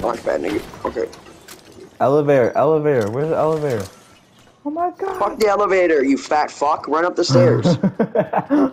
Launch pad, nigga. Okay. Elevator, elevator. Where's the elevator? Oh my god. Fuck the elevator, you fat fuck. Run up the stairs.